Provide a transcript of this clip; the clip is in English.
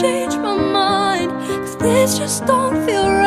change my mind, cause this just don't feel right